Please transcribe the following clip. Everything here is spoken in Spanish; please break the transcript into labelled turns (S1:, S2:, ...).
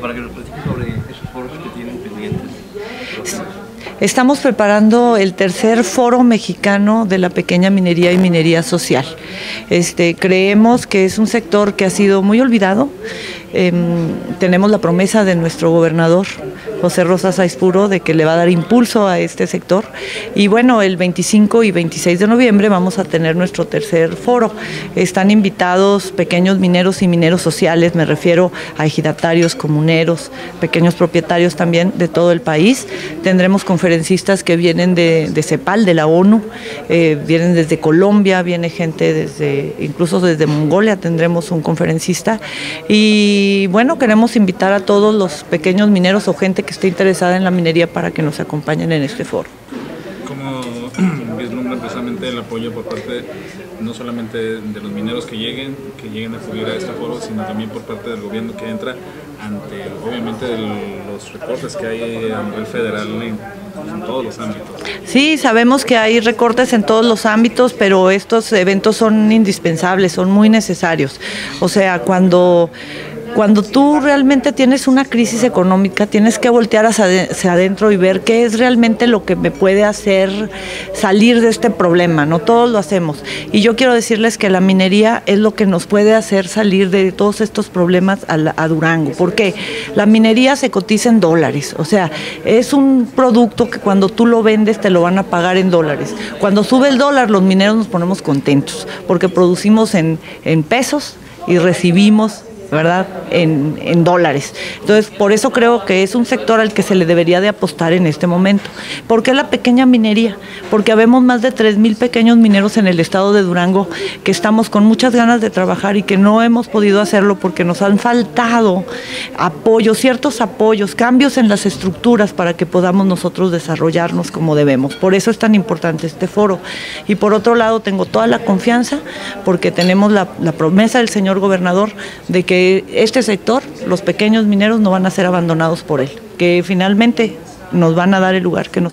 S1: Para que nos platique sobre esos foros que tienen pendientes.
S2: Estamos preparando el tercer foro mexicano de la pequeña minería y minería social. Este, creemos que es un sector que ha sido muy olvidado. Em, tenemos la promesa de nuestro gobernador José Rosa Saispuro de que le va a dar impulso a este sector. Y bueno, el 25 y 26 de noviembre vamos a tener nuestro tercer foro. Están invitados pequeños mineros y mineros sociales, me refiero a ejidatarios, comuneros, pequeños propietarios también de todo el país. Tendremos conferencistas que vienen de, CEPAL, de la ONU, eh, vienen desde Colombia, viene gente desde, incluso desde Mongolia tendremos un conferencista. Y y bueno, queremos invitar a todos los pequeños mineros o gente que esté interesada en la minería para que nos acompañen en este foro.
S3: ¿Cómo vislumbran precisamente el apoyo por parte no solamente de los mineros que lleguen, que lleguen a acudir a este foro, sino también por parte del gobierno que entra ante, obviamente, los recortes que hay a nivel federal en, en todos los ámbitos?
S2: Sí, sabemos que hay recortes en todos los ámbitos, pero estos eventos son indispensables, son muy necesarios. O sea, cuando cuando tú realmente tienes una crisis económica, tienes que voltear hacia, adentro y ver qué es realmente lo que me puede hacer salir de este problema, ¿no? Todos lo hacemos. Y yo quiero decirles que la minería es lo que nos puede hacer salir de todos estos problemas a, a Durango, porque la minería se cotiza en dólares, o sea, es un producto que cuando tú lo vendes te lo van a pagar en dólares. Cuando sube el dólar, los mineros nos ponemos contentos, porque producimos en, en pesos y recibimos ¿verdad? En, dólares. Entonces, por eso creo que es un sector al que se le debería de apostar en este momento. ¿Por qué la pequeña minería? Porque habemos más de 3.000 pequeños mineros en el estado de Durango que estamos con muchas ganas de trabajar y que no hemos podido hacerlo porque nos han faltado apoyos, ciertos apoyos, cambios en las estructuras para que podamos nosotros desarrollarnos como debemos. Por eso es tan importante este foro. Y por otro lado, tengo toda la confianza porque tenemos la, la promesa del señor gobernador de este sector, los pequeños mineros, no van a ser abandonados por él, que finalmente nos van a dar el lugar que nos...